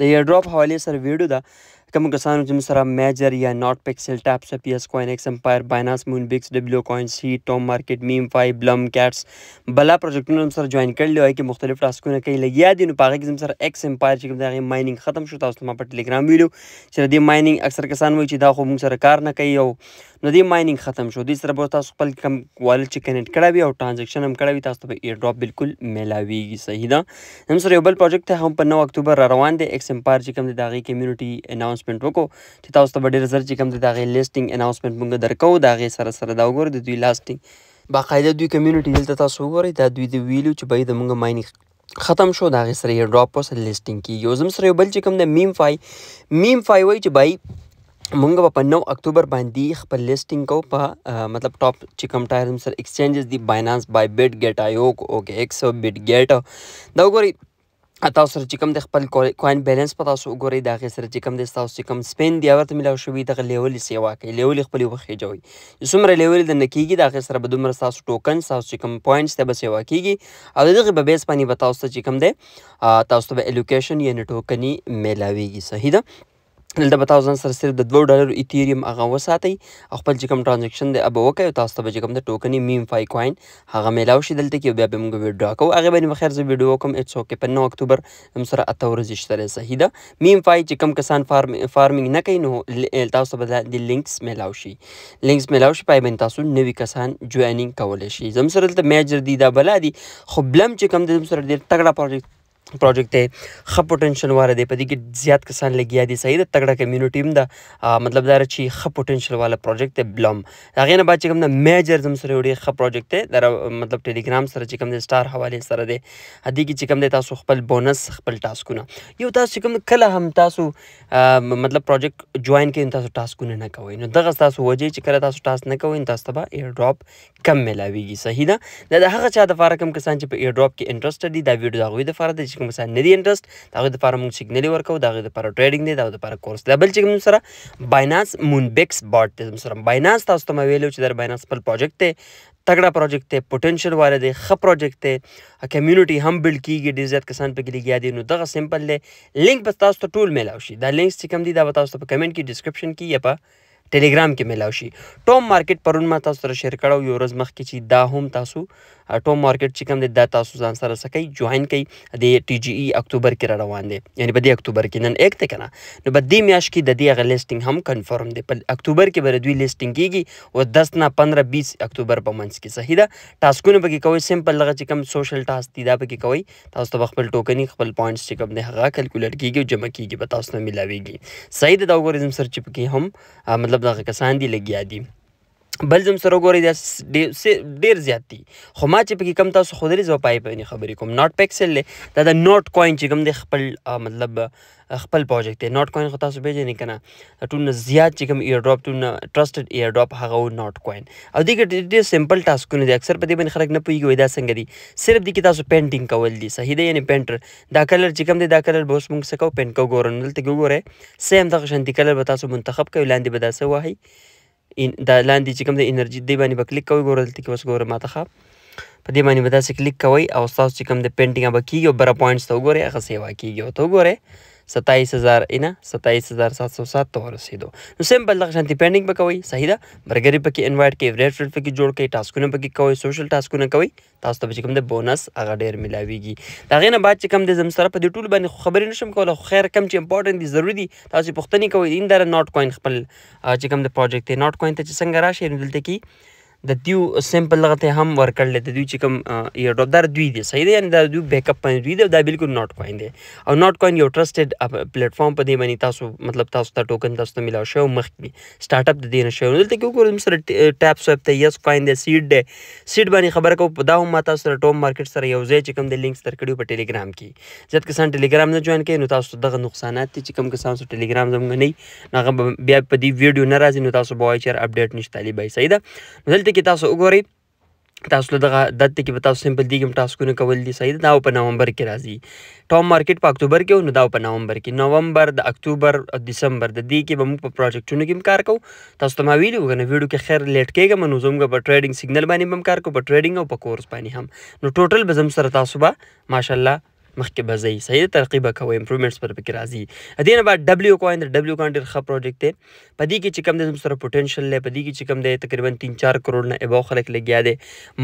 د ایرډراپ حوالې سره ویډیو ده کوم کسانو چې موږ سره میجر یا ناټ پکسل ټاپ سپی اس کوین ایکس امپایر باینانس مون بیکس ډبلیو کوین سی ټوم مارکیټ میم فای بلم کیټس بلا پروجیکټونه موږ سره جوائن کړل او کې مختلف ټاسکونه کوي لګیا دي نو پاغه کې موږ سره ایکس امپایر چې کوم دا غي ماینینګ ختم شو تاسو ما په ټلګرام ویلو چې د ماینینګ اکثر کسان وایي چې دا خو موږ سره کار نه کوي او نو دی مایننګ ختم شو دی سره به تاسو خپل کم والټ چې کنیکټ کړی وي او ټرانزیکشن هم کړی وي تاسو ته به ایر ډراپ بالکل ملاویږي صحیح ده هم سره یو بل پروجیکټ ته هم په 9 اکتوبر را روان دی ایکس امپایر چې کوم دی داغي کمیونټي اناونسمنت وکړو چې تاسو ته به ډیر زر چې کوم دی داغي لیسټینګ اناونسمنت مونږ درکو داغي سره سره دا وګورئ د دوی لاستینګ باقاعده دوی کمیونټي دلته تاسو وګورئ دا دوی د ویلو چې باید مونږ مایننګ ختم شو دا غي سره یو ډراپ اوس لیسټینګ کیږي او زم سره یو بل چې کوم د میم فای میم فای وای چې بای مونږ په 9 اکتوبر باندې خپل لیسټینګ کو په مطلب ټاپ چې کوم ټایر زم سره ایکسچینجز دی باینانس بای بیټ ګیټ ایو او کې ایکس او بیټ ګیټ دا وګورئ تاسو سره چې کوم د خپل کوین بیلانس په تاسو وګورئ د هغې سره چې کوم د تاسو چې کوم سپین دی هغه ته ملاو شوي دغه لیول یې سیوا کوي لیول یې خپلې وخېجوئ څومره لیول درنه کېږي د هغې سره به دومره ستاسو ټوکن ستاسو چې کوم پوینټس دی به سیوا کېږي او د دغه په بیس باندې به تاسو ته چې کوم دی تاسو ته به الوکیشن یعنی ټوکنی میلاویږي صحیح ده دلته به تاسو ځان سره صرف د دوه ډالرو ایتیریم هغه وساتئ او خپل چې کوم ټرانزیکشن دی به وکړئ او تاسو ته به چې کوم د ټوکنې میم فای کوین هغه میلاو شي دلته کې بیا به موږ ویډرا کوو هغې باندې به خیر زه ویډیو وکړم اټس اوکې په نو اکتوبر هم سره اته ورځې شته دی صحیح ده میم فای چې کم کسان فارم فارمینګ نه کوي نو تاسو ته به د لینکس میلاو شي لینکس میلاو شي پای باندې تاسو نوي کسان جوینینګ کولی شي زم سره دلته میجر دي دا بلا دي خو بلم چې کم د سره ډېر تګړه پروجیکټ پروجیکټ دی ښه پوټنشل والا دی په دې کې زیات کسان لګیا دي صحیح ده تګړه کمیونټي هم ده مطلب دا چې ښه پوټنشل والا پروجیکټ دی بلم هغه نه بعد چې کوم د میجر زم سره ډیر ښه پروجیکټ دی در مطلب ټلګرام سره چې کوم د سٹار حواله سره دی هدي کې چې کوم د تاسو خپل بونس خپل ټاسکونه یو تاسو چې کوم کله هم تاسو مطلب پروجیکټ جوائن کین تاسو ټاسکونه نه کوئ نو دغه تاسو وجه چې کله تاسو ټاسک نه کوئ تاسو ته به ایر ډراپ کم ملاویږي صحیح ده د هغه چا د فارم کوم کسان چې په ایر ډراپ کې انټرست دي دا ویډیو دا غوي د فارم د چې کوم کسان نه دي انټرست دا غوي د فارم موږ سیګنل ورکو دا غوي د پر ټریډینګ دی دا د پر کورس دا بل چې کوم سره باینانس مون بیکس باټ ته مثلا باینانس تاسو ته ما ویلو چې در باینانس خپل پروجیکټ ته تګړه پروجیکټ ته پوتنشل واره دی خ پروجیکټ ته کمیونټي هم بلډ کیږي ډیر زیات کسان پکې لګیا دي نو دغه سیمپل دی لینک بس تاسو ته ټول ملاو شي دا لینکس چې کوم دي دا به تاسو ته په کمنټ کې ډیسکرپشن کې یا په ټلګرام کې ملاو شي ټوم مارکیټ پرون ما تاسو سره شیر کړو یو ورځ مخکې چې دا هم تاسو اټوم مارکیټ چې کوم دی دا تاسو ځان سره څه کوي جوائن کوي د ټي جي ای اکتوبر کې را روان دی یعنی په دې اکتوبر کې نن 1 دی کنه نو په دې میاشت کې د دې هغه لیسټینګ هم کنفرم دی په اکتوبر کې به دوی لیسټینګ کیږي او 10 نه 15 20 اکتوبر په منځ کې صحیح ده ټاسکونه پکې کوي سمپل لغه چې کوم سوشل ټاسک دی دا پکې کوي تاسو ته خپل ټوکنی خپل پوینټس چې کوم دی هغه کلکولیټ کیږي او جمع کیږي په تاسو نه ملاويږي صحیح ده دا وګورئ زم سر چې پکې هم مطلب دغه کسان دي لګیا دي بل زم سره وګورئ دا ډیر زیات دي خو ما چې پکې کم تاسو خودلې زه پای په خبرې کوم ناټ پیکسل دی دا د ناټ کوین چې کوم دی خپل مطلب خپل پروجیکټ دی ناټ کوین خو تاسو پیژنئ کنه ټول زیات چې کوم ایئر ډراپ ټول ټرسټډ ایئر ډراپ هغه و ناټ کوین او دې کې ډېر سمپل ټاسکونه دي اکثر په دې باندې خلک نه پوهیږي دا څنګه دي صرف دې کې تاسو پینټینګ کول دي صحیح دی یعنی پینټر دا کلر چې کوم دی دا کلر به اوس موږ څه کوو پینټ کوو ګورن دلته ګورئ سیم دغه شانتي کلر به تاسو منتخب کوئ لاندې به دا څه وایي دا لاندې چې کوم د انرژي دی باندې به کلیک کوئ ګوره دلته کې اوس ګوره ماته ښه په دې باندې به داسې کلیک کوئ او ستاسو چې کوم د پینټینګ به کیږي او بره پوینټس ته وګورئ هغه سیوا کیږي او ته وګورئ ستایس هزار اینا ستایس هزار سات سو سات ته ورسېدو نو سمپل دغه شانتي پینډینګ به کوئ صحیح ده برګري پکې انوایټ کوئ ریفرل پکې جوړ کوئ ټاسکونه پکې کوئ سوشل ټاسکونه کوئ تاسو ته چې کوم د بونس هغه ډیر ملاویږي دا غینه بعد چې کوم د زم سره په دې ټول باندې خبرې نشم کوله خو خیر کم چې امپورټنت دي ضروري دي تاسو پښتني کوي ان در نوٹ کوین خپل چې کوم د پروجیکټ ته نوٹ کوین ته چې څنګه راشي نو دلته کې د دیو سیمپل لغه ته هم ورکړل د دوی چې کوم ایئر ډراپ در دوی دي صحیح دی یعنی دا دوی بیک اپ باندې دوی دی دا بالکل نوٹ کوین دی او نوٹ کوین یو ټرسټډ پلیټ فارم په دې باندې تاسو مطلب تاسو ته ټوکن تاسو ته ملاو شو مخکې سټارټ اپ د دې نشو دلته کې وګورئ سره ټاپ سویپ ته یس کوین دی سیډ دی سیډ باندې خبره کوم په دا هم تاسو سره ټوم مارکیټ سره یو ځای چې کوم د لینکس درکړي په ټلګرام کې زیات کسان ټلګرام نه جوائن کوي نو تاسو ته دغه نقصانات دي چې کوم کسان سره ټلګرام زموږ نه نه هغه بیا په دې ویډیو نه راځي نو تاسو به وایي چې اپډیټ نشته علی بای صحیح ده دلته کې تاسو وګورئ تاسو له دغه دته کې به تاسو سمپل دي کوم ټاسکونه کول دي صحیح دا په نومبر کې راځي ټاپ مارکیټ په اکتوبر کې نو دا په نومبر کې نومبر د اکتوبر او دسمبر د دې کې به موږ په پروجیکټونو کې کار کوو تاسو ته ما ویلي وو کنه ویډیو کې خیر لیټ کېږم نو زموږ په ټریډینګ سیګنل باندې هم کار کوو په ټریډینګ او په کورس باندې هم نو ټوټل به زم سره تاسو به ماشاءالله مخکې به ځي صحیح ترقی به کوي امپروومنټس پر پکې راځي ا دې نه بعد ډبلیو کوین د ډبلیو کوین ډېر ښه پروجیکټ دی په دې کې چې کوم د زموږ سره پوتنشل دی په دې کې چې کوم دی تقریبا 3 4 کروڑ نه ابو خلک لګیا دی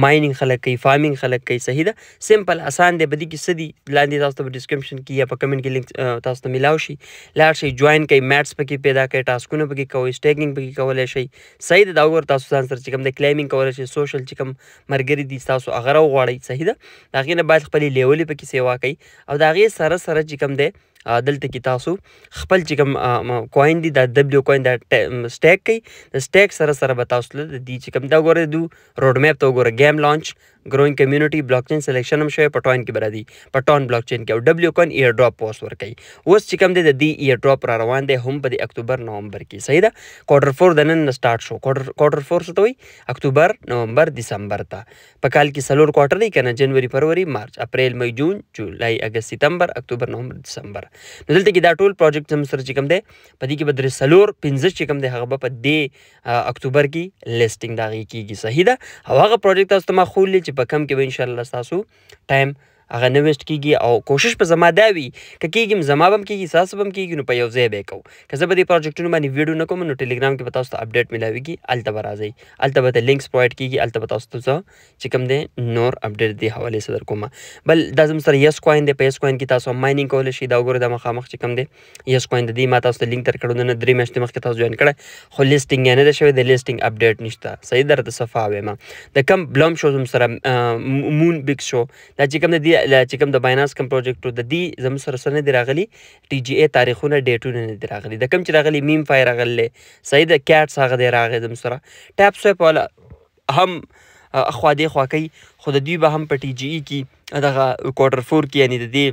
مایننګ خلک کوي فارمینګ خلک کوي صحیح ده سمپل اسان دی په دې کې سدي لاندې تاسو ته ډیسکرپشن کې یا په کمنټ کې لینک تاسو ته ملاو شي لاړ شي جوائن کوي میټس پکې پیدا کوي ټاسکونه پکې کوي سټیګینګ پکې کولای شي صحیح ده دا وګور تاسو ځان سره چې کوم د کلیمینګ کولای شي سوشل چې کوم مرګري دي تاسو هغه راو غواړئ صحیح ده د هغې نه باید خپلې لیولې پکې سیوا کوي او د هغې سره سره چې کوم دی دلته کې تاسو خپل چې کوم کوین دي دا دبلیو کوین دا سټیک کوي د سټیک سره سره به تاسو له دې چې کوم دا ګوره دو روډ میپ ته وګوره ګیم لانچ ګروینګ کمیونټي بلاک چین سلیکشن هم شوی په ټاین کې به راځي په ټاین بلاک چین کې او ډبلیو کوین ایئر ډراپ پوس ورکوي اوس چې کوم دی د دې ایئر ډراپ را روان دی هم په د اکتوبر نومبر کې صحیح ده کوارټر فور د نن نه سټارټ شو کوارټر فور څه ته وایي اکتوبر نومبر دسمبر ته په کال کې څلور کوارټر دی کنه جنوري فروری مارچ اپریل مې جون جولای اگست سپتمبر اکتوبر نومبر دسمبر نو دلته کې دا ټول پروجیکټ زموږ سره چې کوم دی په دې کې به درې څلور پنځه چې کوم دی هغه به په دې اکتوبر کې لیسټینګ د هغې کېږي صحیح ده او هغه پروجیکټ تاسو ته ما ښولي چې په کم کې به انشاءالله ستاسو ټایم هغه نه ویسټ کیږي او کوشش په زما دا وي که کیږي هم زما به هم کیږي ستاسو به هم کیږي نو په یو ځای به یې کوو که زه په دې پروجیکټونو باندې ویډیو نه کوم نو ټلیګرام کې به تاسو ته اپډیټ میلاویږي هلته به راځئ هلته به ته لینکس پرووایډ کیږي هلته به تاسو ته زه چې کوم دی نور اپډیټ دې حوالې سره در کوم بل دا زموږ سره یس کوین دی په یس کوین کې تاسو هم ماینینګ کولی شئ دا وګورئ دا مخامخ چې کوم دی یس کوین د دې ما تاسو ته لینک درکړو نه درې میاشتې مخکې تاسو جوین کړی خو لیسټینګ یې نه دی شوی د لیسټینګ اپډیټ نشته صحیح درته صفا وایم د کم بلوم شو زم سره مون بیک شو دا چې کوم د دې چې کوم د باینانس کم پروجیکټ د دې زم سره سره نه دی راغلی ټي جي اي تاریخونه ډیټونه نه دی راغلی د کم چې راغلی میم فای راغلی صحیح د کیټس هغه دی راغی زم سره ټاپ سویپ ولا هم اخوا دې خوا کوي خو د دوی به هم په ټي جي ای کې دغه کوارټر فور کې یعنی د دې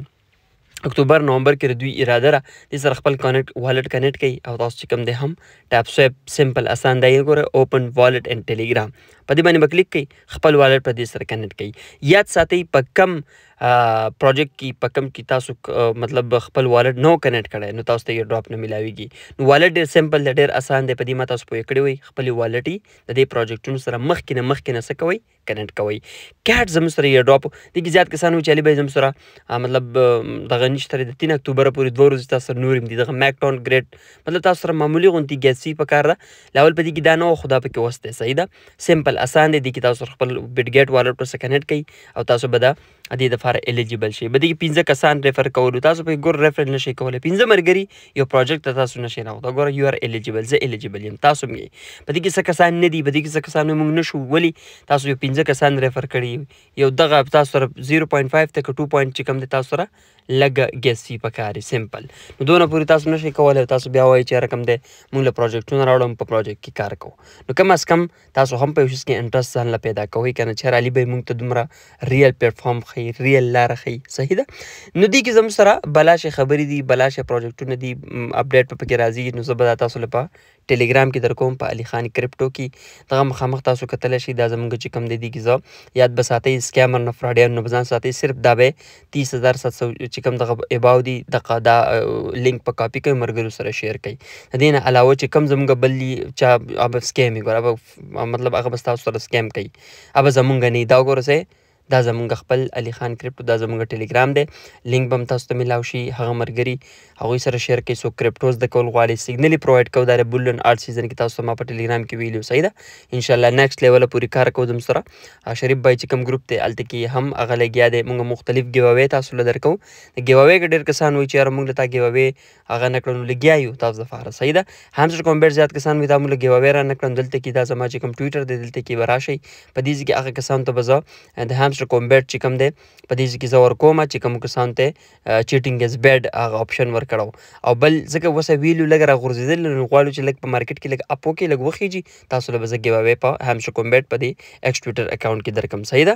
اکتوبر نومبر کې دوی اراده را دې سره خپل کانټ والټ کنیکټ کړئ او تاسو چې کوم دی هم ټاپ سویپ سمپل اسان دی ګوره اوپن والټ ان ټلګرام په دې باندې بکلیک کړئ خپل والټ په دې سره کنیکټ کړئ یاد ساتئ په کم پروجیکټ کې په کم کې تاسو مطلب خپل والټ نو کنیکټ کړئ نو تاسو ته یې ډراپ نه ملاويږي نو والټ ډېر سمپل دی ډېر اسان دی په دې ما تاسو پوه کړی وي خپل والټي د دې پروجیکټونو سره مخکې نه مخکې نه څه کوئ کنیکټ کوئ کیټ زموږ سره یې ډراپ دي کې زیات کسان وو چې علي به زموږ سره مطلب دغه نشته د 3 اکتوبر پورې دوه ورځې تاسو سره نورم دي دغه میک ټاون ګریډ مطلب تاسو سره معمولی غونتی ګیسي په کار ده لاول په دې کې دا نه خدا په کې وسته صحیح ده سیمپل اسان دي دي کې تاسو خپل بیټ ګیټ والټ پر سره کنیکټ کړئ او تاسو به دا دې لپاره الیجیبل شي به دې پنځه کسان ریفر کولو تاسو په ګور ریفر نشئ کولای پنځه مرګري یو پروجیکټ ته تاسو نشئ راوته ګور یو ار الیجیبل زه الیجیبل یم تاسو مې په دې کې څه کسان نه دي په دې کې څه کسان موږ نشو ولی تاسو یو پنځه کسان ریفر کړي یو دغه تاسو سره 0.5 تک 2 پوینټ چې کوم دي تاسو سره لګ ګیس فی پکاري سیمپل نو دونه پوری تاسو نشئ کولای تاسو بیا وایي چې رقم دې موږ له پروجیکټونو راوړم په پروجیکټ کې کار کوو نو کم از کم تاسو هم په یو شیز کې انټرست ځان له پیدا کوئ کنه چې علي به موږ ته دومره ریل پلیټ فارم خي ریل لار خي صحیح ده نو دې کې زموږ سره بلاشه خبرې دي بلاشه پروجیکټونه دي اپډیټ په پکې راځي نو زه به تاسو لپاره ټلګرام کې در کوم په علي خان کرپټو کې دغه مخامخ تاسو کتلی شئ دا زموږ چې کوم دی دي کې زه یاد به ساتئ سکیمر نه فراډیان نه به ځان ساتئ صرف دا به 30 هزار سات سو چې کوم دغه اباو دي دغه دا لینک په کاپی کوي مرګرو سره شیر کوي دینه علاوه چې کوم زمونږ بل چا اب سکیم ګور اب مطلب هغه بس تاسو سره سکیم کوي اب زمونږ نه دا ګور سه دا زمونږ خپل علي خان کرپټو دا زمونږ ټلګرام دی لینک به تاسو ته ملاو شي هغه مرګري هغه سره شیر کوي سو کرپټوز د کول غواړي سیګنلی پروواید کوو دا بولن ارت سیزن کې تاسو ما په ټلګرام کې ویلو صحیح ده ان شاء الله نیکسټ لیول پوری کار کوو زم سره او شریف بای چې کوم ګروپ ته الته کې هم هغه لګیا دی موږ مختلف ګیواوی تاسو له درکو د ګیواوی کې ډیر کسان وي چې یاره موږ له تا ګیواوی هغه نه کړو لګیا یو تاسو د فاره صحیح ده هم چې کوم ډیر زیات کسان وي دا موږ ګیواوی را نه کړم دلته کې دا زما چې کوم ټویټر دی دلته کې براشي په دې ځکه هغه کسان ته بزا د هم چې کوم بیت چې کوم دی په دې ځکه زور کوم چې کوم کسان ته چیټینګ از بیډ هغه آپشن ورکړو او بل ځکه وسه ویلو لګ را غورځیدل نو غواړو چې لګ په مارکیټ کې لګ اپو کې لګ وخیږي تاسو له بزګ ګیواوی په هامش کومبټ په دې ایکس ټویټر اکاونټ کې درکم صحیح ده